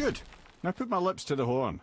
Good. Now put my lips to the horn.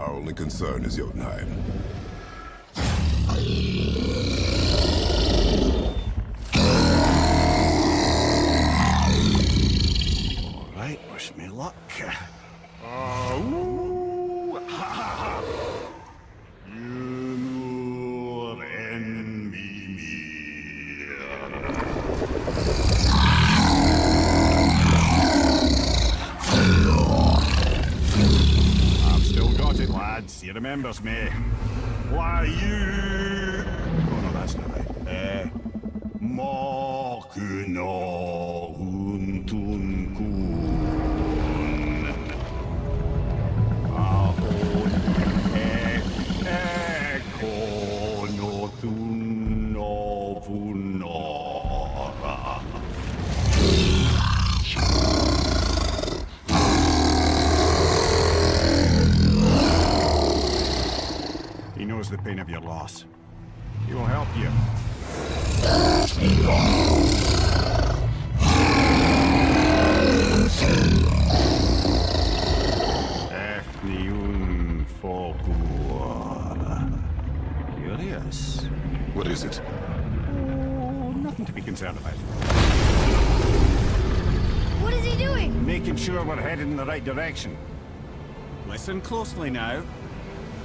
Our only concern is Jotunheim. Lads. He remembers me. Why you? Oh no, that's not right. Uh, Mokuno knows the pain of your loss. He will help you. Efniun Folkur. Curious. What is it? Oh, nothing to be concerned about. What is he doing? Making sure we're headed in the right direction. Listen closely now.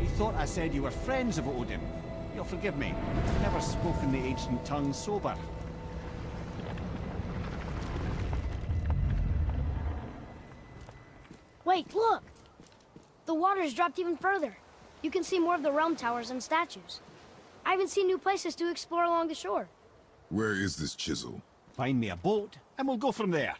he thought I said you were friends of Odin. You'll forgive me. I've never spoken the ancient tongue sober. Wait, look! The water's dropped even further. You can see more of the realm towers and statues. I haven't seen new places to explore along the shore. Where is this chisel? Find me a boat, and we'll go from there.